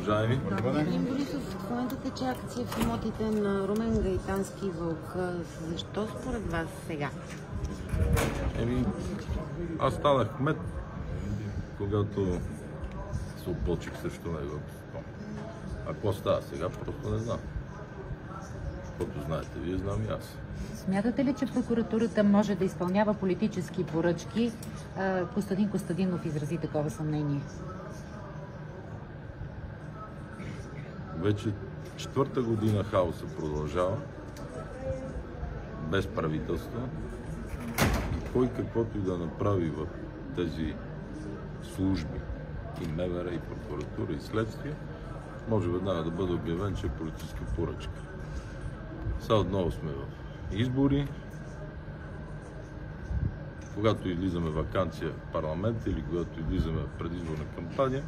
уважаеми. Господин Борисов, в момента тече акция в имотите на Румен Гайтански вълк. Защо според вас сега? Еми, аз станах кмет, когато се опълчих срещу него. А какво става сега, просто не знам. Каквото знаете, вие знам и аз. Смятате ли, че прокуратурата може да изпълнява политически поръчки? Костадин Костадинов изрази такова съмнение. Вече четвърта година хаоса продължава, без правителство. И кой каквото и да направи в тези служби, и МВР, и прокуратура, и следствие, може веднага да бъде обявен, че е политическа поръчка. Сега отново сме в избори. Когато излизаме вакансия в парламента или когато излизаме в предизборна кампания,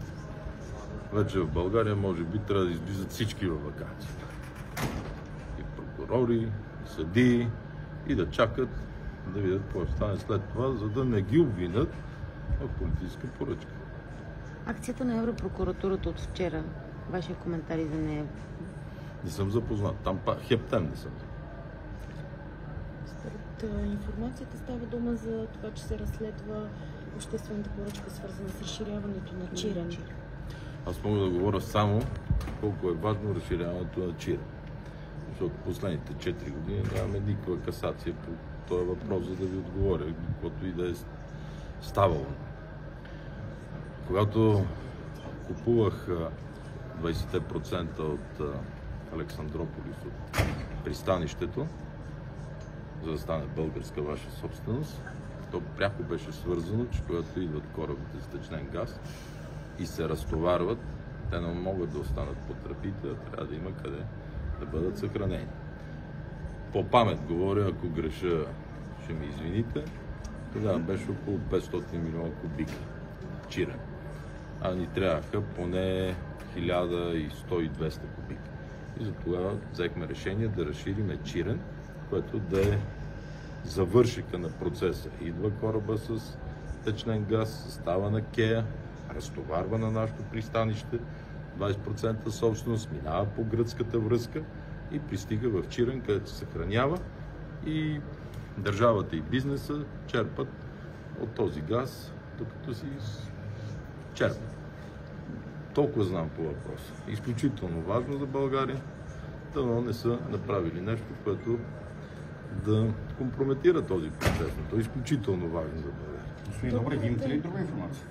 вече в България може би трябва да излизат всички във вакансия. И прокурори, и съдии, и да чакат да видят какво ще стане след това, за да не ги обвинят в политическа поръчка. Акцията на Европрокуратурата от вчера. Вашия коментар и за нея. Не съм запознат. Там па, хептем не съм. Според информацията става дума за това, че се разследва обществената поръчка, свързана с разширяването на Чирен. Аз мога да говоря само колко е важно разширяването на Чира. Защото последните 4 години нямаме никаква касация по този въпрос, за да ви отговоря, каквото и да е ставало. Когато купувах а, 20% от Александрополис от пристанището, за да стане българска ваша собственост, то пряко беше свързано, че когато идват корабите с течнен газ и се разтоварват, те не могат да останат по тръпите, а трябва да има къде да бъдат съхранени. По памет говоря, ако греша, ще ми извините, тогава беше около 500 милиона кубика чирен. А ни трябваха поне 1100-200 кубика. И за тогава взехме решение да разшириме чирен, което да е завършика на процеса. Идва кораба с течнен газ, става на кея, разтоварва на нашето пристанище, 20% собственост, минава по гръцката връзка и пристига в Чирен, където се съхранява и държавата и бизнеса черпат от този газ, докато си черпат. Толкова знам по въпроса. Изключително важно за България, да не са направили нещо, което да компрометира този процес. Но то е изключително важно за България. Господин Добрев, вие имате ли друга информация?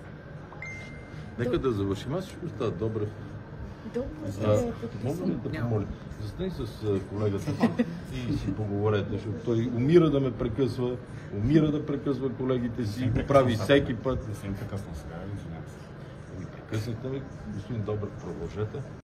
Нека да завършим. Аз ще остава добре. Договорът е Мога ли да помоля? Застани с колегата си и си поговорете, защото той умира да ме прекъсва, умира да прекъсва колегите си, го прави всеки път. Не съм прекъснал сега, извинявам се. Прекъснете ме, господин Добрев, продължете.